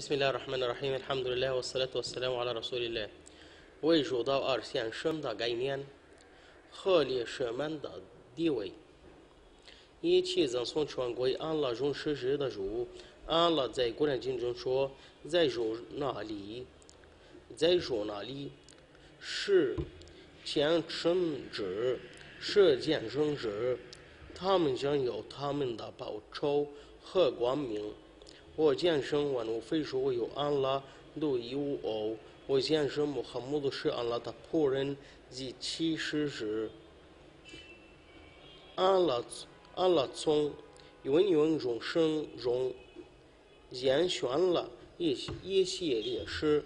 بسم الله الرحمن الرحيم الحمد لله والصلاة والسلام على رسول الله 为主到二线生的概念，合理是门的地位。一切赠送传归安拉中实施的主，安拉在古兰经中说，在主那里，在主那里是见圣者，是见圣者，他们将有他们的报酬和光明。 我见证万物非属唯有安拉独一无二。我见证穆罕默德是安拉的仆人及其使者。安拉安拉从芸芸众生中拣选了一些一些烈士，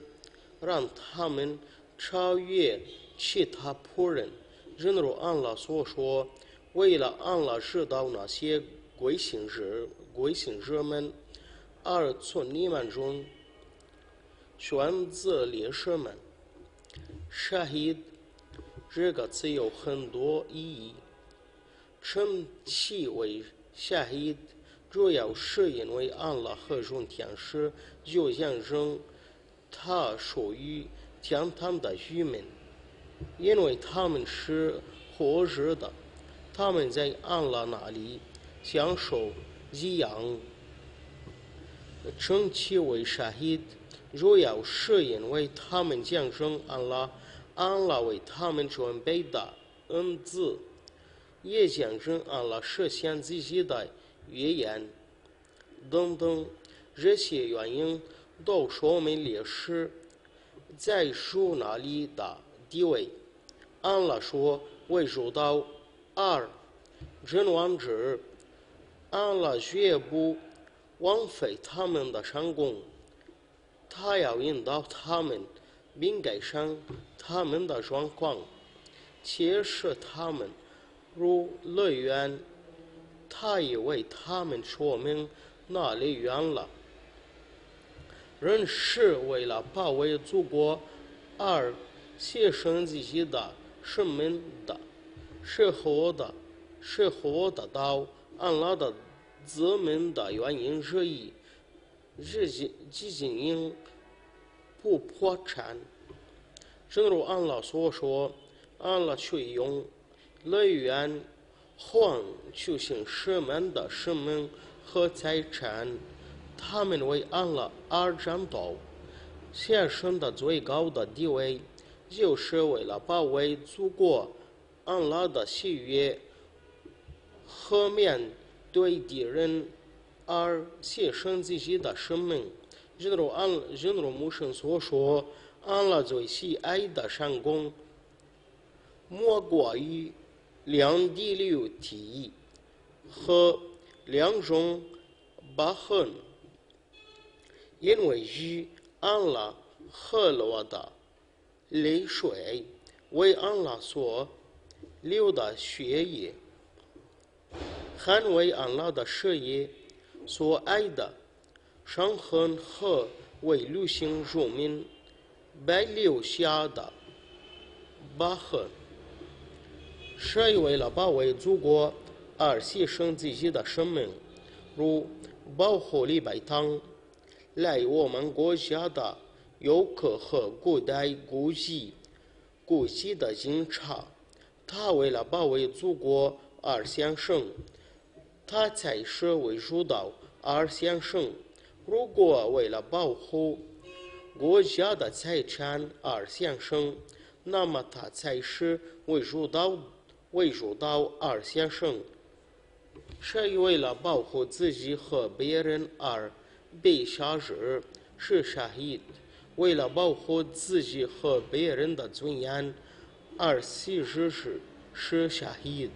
让他们超越其他仆人。正如安拉所说，为了安拉知道那些鬼信者鬼信者们。而从你们中选择烈士们。沙希这个词有很多意义。称其为沙希，主要是因为安拉和众天使就象征他属于天堂的居民，因为他们是活着的，他们在安拉那里享受一样。称其为沙希，主要是因为他们见证安拉，安拉为他们准备的恩赐，也见证安拉实现自己的预言等等。这些原因都说明历史在主那里的地位。安拉说：“为主道二真王之，安拉绝不。”枉费他们的成功，他要引导他们，并改善他们的状况，揭示他们如乐园。他也为他们说明那里远了。人是为了保卫祖国而牺牲自己的生命的，是活的，是活的到安拉的。自命的原因之一，日经基金营不破产。正如安拉所说，安拉却用来源换取行使们的生命和财产，他们为安拉而战斗，献身的最高的地位，就是为了保卫祖国。安拉的喜悦和面。对敌人而牺牲自己的生命，正如安正如穆圣所说，安拉最喜爱的善功，莫过于两地流体和两种疤痕，因为与安拉河落的泪水为安拉所流的血液。捍卫安拉的事业所爱的伤痕和为旅行人民被留下的疤痕，谁为了保卫祖国而牺牲自己的生命，如保护礼拜堂。来我们国家的游客和古代古迹、古迹的警察，他为了保卫祖国而牺牲。他才是为主道而先生。如果为了保护国家的财产而先生，那么他才是为主道为主道而先生。谁为了保护自己和别人而被杀日是杀意；为了保护自己和别人的尊严而牺牲是是杀意。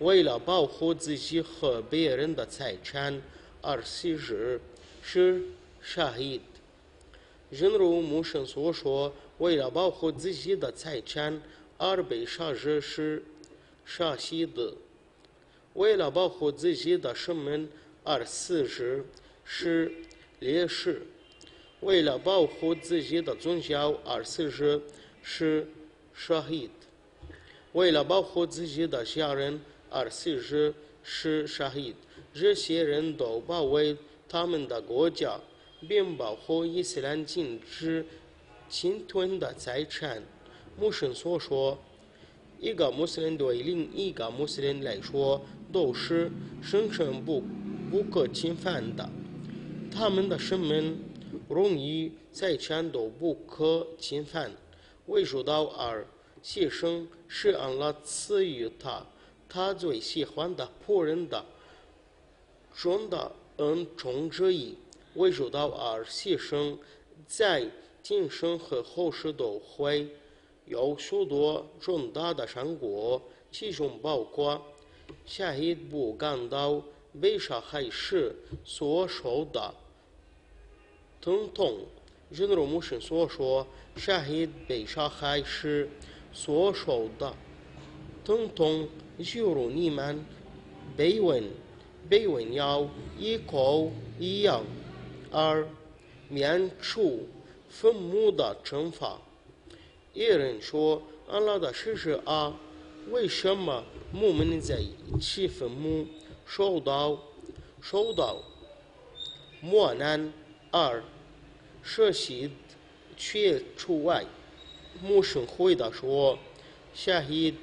为了保护自己和别人的财产而牺牲是杀意。正如穆圣所说，为了保护自己的财产而被杀者是杀希的；为了保护自己的生命而死者是烈士；为了保护自己的宗教而死者是杀意；为了保护自己的家人。而死者是沙希，这些人都保卫他们的国家，并保护伊斯兰禁止侵吞的财产。穆神所说，一个穆斯林对另一个穆斯林来说都是神圣不不可侵犯的，他们的生命、荣誉、财产都不可侵犯。为受到而牺牲是安拉赐予他他最喜欢的仆人的重大恩宠之一。为受到而牺牲，在今生和后世都会有许多重大的成果，其中包括夏伊不感到被杀害时所受的疼痛。正如穆神所说，夏伊被杀害时所受的疼痛，就如你们被蚊被蚊咬一口一样。二，免除坟墓的惩罚。有人说：“阿拉的事实啊，为什么我们在起坟墓受到受到磨难？”二，舍弃却除外。穆圣回答说：“夏伊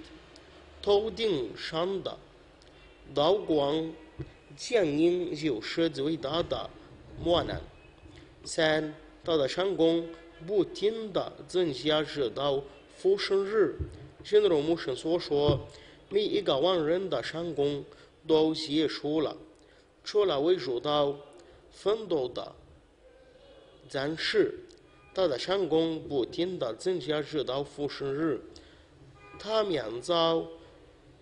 头顶上的刀光，剑影就是最大的。”磨难。三，他的成功不停的增加，直到复生日。正如穆圣所说，每一个亡人的成功都结束了，除了为主道奋斗的战士，他的成功不停的增加，直到复生日。他免遭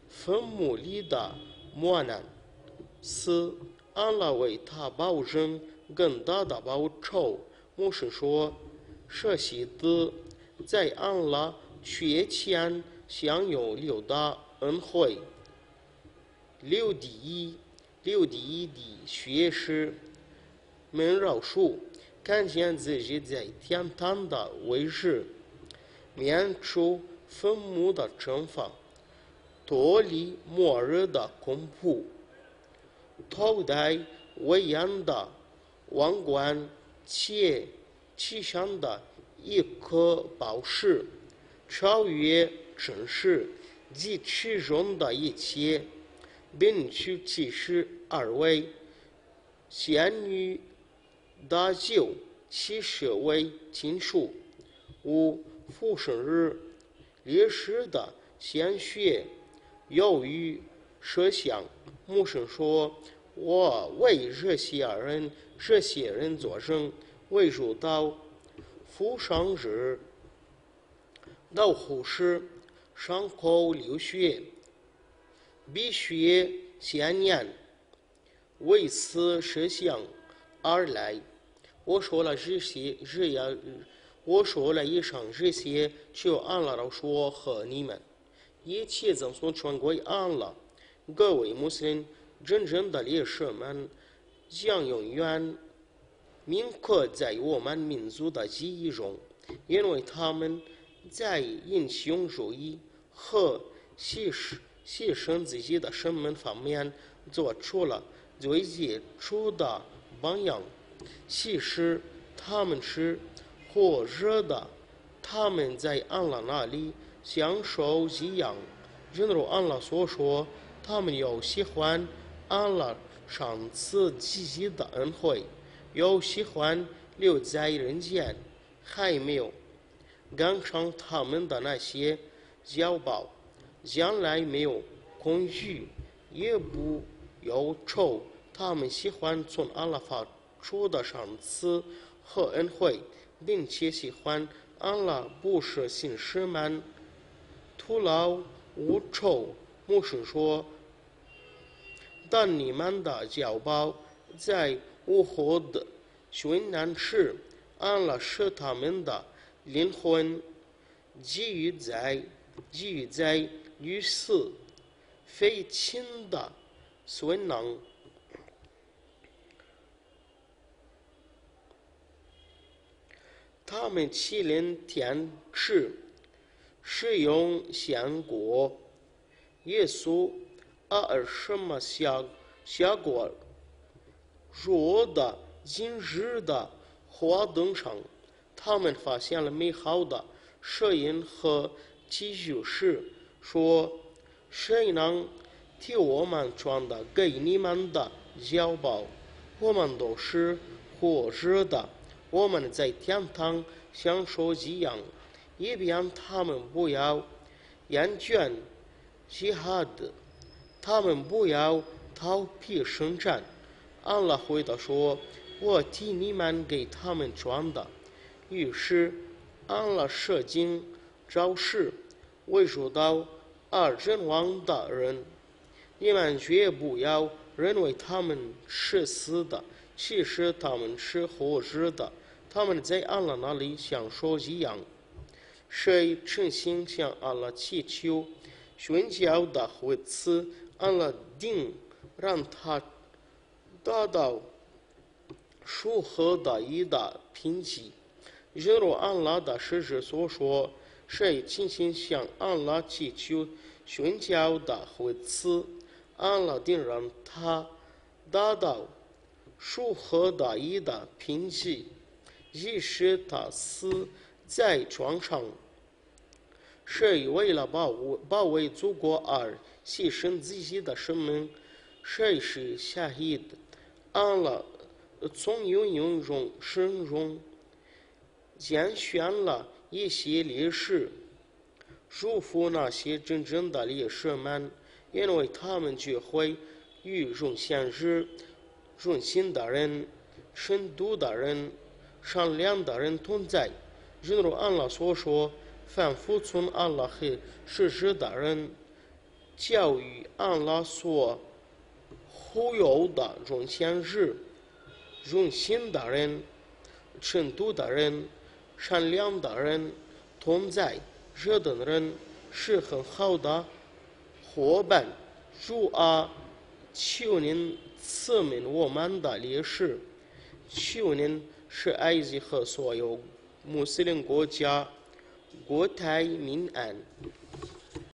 坟墓里的磨难。四，安拉为他保证。更大的报酬。牧师说：“舍西子在安拉缺钱享有六大恩惠。六第一，六第一的学识，门饶恕，看见自己在天堂的位置，免除坟墓的惩罚，脱离末日的恐怖，头戴威严的。”王冠，且其上的一颗宝石，超越尘世及其中的一切，并取其实二位仙女大酒，其实为金属。五复生日，烈士的鲜血由于设想。牧师说：“我为这些人。”这些人作证，为入到负伤日，到护士伤口流血，必须先念为此设想而来。我说了这些，这样我说了以上这些，就按了说和你们一切赠送全归安乐。各位穆斯林真正的烈士们。将永远铭刻在我们民族的记忆中，因为他们在英雄主义和牺牲牺牲自己的生命方面做出了最杰出的榜样。其实他们是活着的，他们在安拉那里享受滋养。正如安拉所说，他们又喜欢安拉。上次自己的恩惠，又喜欢留在人间，还没有赶上他们的那些骄傲，将来没有恐惧，也不忧愁。他们喜欢从阿拉发出的上次和恩惠，并且喜欢阿拉不是信士们徒劳无酬。牧师说。但你们的脚包在无火的殉难时，安了是他们的灵魂寄予在寄予在于死非亲的孙能。他们欺凌天使，使用香果，耶稣。阿尔什么香香果弱的今日的华灯上，他们发现了美好的摄影和记叙时，说：“谁能替我们传达给你们的腰包？我们都是活着的，我们在天堂享受一样，以便他们不要厌倦其他的，他们不要逃避生产。”安拉回答说。我替你们给他们装的。于是，安拉射精招式，为说道：“二阵亡的人，你们绝不要认为他们是死的，其实他们是活着的。他们在安拉那里像说一样。谁诚心向阿拉祈求寻求的回赐，阿拉定让他达到。”属何的一的贫瘠，正如阿拉的使者所说：“谁诚心向阿拉祈求寻求的回赐，阿拉定让他达到属何的一的贫瘠，即使他死在床上。谁为了保卫保卫祖国而牺牲自己的生命，谁是下一的？安拉。”从运用中生中拣选了一些烈士，祝福那些真正的烈士们，因为他们就会与荣贤日、荣幸的人、深度的人、善良的人同在。正如安拉所说：“凡服从阿拉和使者的人，教育阿拉所忽悠的荣贤日。”用心的人、程度的人、善良的人、同在热的人是很好的伙伴。主啊，求您赐命我们的烈士，求您使埃及和所有穆斯林国家国泰民安。